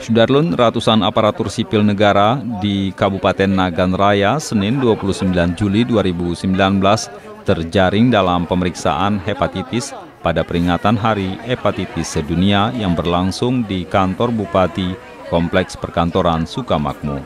Sudarlun, ratusan aparatur sipil negara di Kabupaten Nagan Raya Senin 29 Juli 2019 terjaring dalam pemeriksaan hepatitis pada peringatan Hari Hepatitis Sedunia yang berlangsung di kantor Bupati Kompleks Perkantoran Sukamakmur.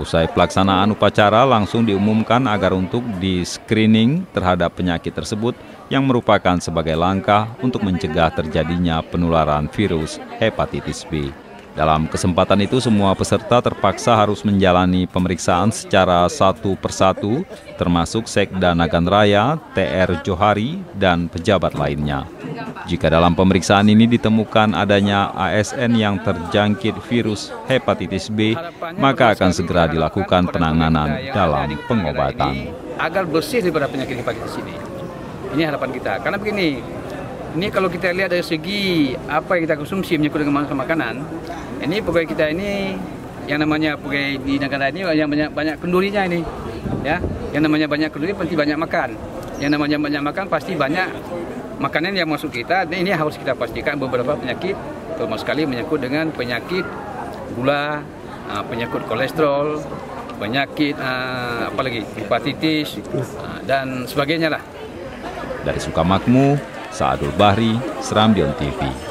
Usai pelaksanaan upacara langsung diumumkan agar untuk di-screening terhadap penyakit tersebut yang merupakan sebagai langkah untuk mencegah terjadinya penularan virus hepatitis B. Dalam kesempatan itu, semua peserta terpaksa harus menjalani pemeriksaan secara satu persatu, termasuk Sekda Nagan Raya, TR Johari, dan pejabat lainnya. Jika dalam pemeriksaan ini ditemukan adanya ASN yang terjangkit virus hepatitis B, maka akan segera dilakukan penanganan dalam pengobatan. Agar bersih daripada penyakit hepatitis ini. Ini harapan kita. Karena begini, ini kalau kita lihat dari segi apa yang kita konsumsi menyangkut dengan makanan, ini pegawai kita ini yang namanya pegawai di negara ini yang banyak banyak kendurinya ini, ya. Yang namanya banyak kenduri pasti banyak makan. Yang namanya banyak makan pasti banyak makanan yang masuk kita. Ini harus kita pastikan beberapa penyakit, terutama sekali menyangkut dengan penyakit gula, ah, penyakit kolesterol, penyakit ah, apalagi hepatitis ah, dan sebagainya lah. Dari Sukamakmu, Saadul Bahri, Serambion TV.